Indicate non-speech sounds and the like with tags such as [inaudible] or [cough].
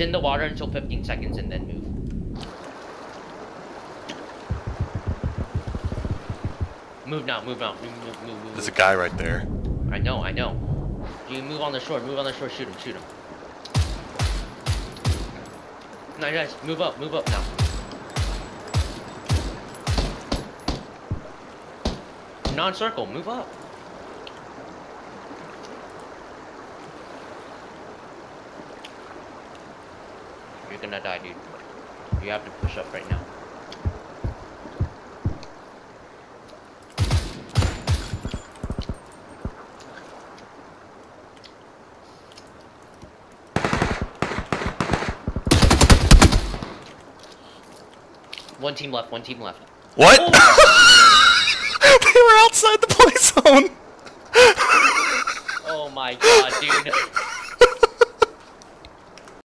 In the water until 15 seconds and then move. Move now, move now, move, move, move, move. There's a guy right there. I know, I know. You move on the shore, move on the shore, shoot him, shoot him. Nice, nice. Move up, move up now. Non-circle, move up. You're gonna die, dude. You have to push up right now. One team left, one team left. What? Oh! [laughs] they were outside the play zone. Oh my god, dude. [laughs]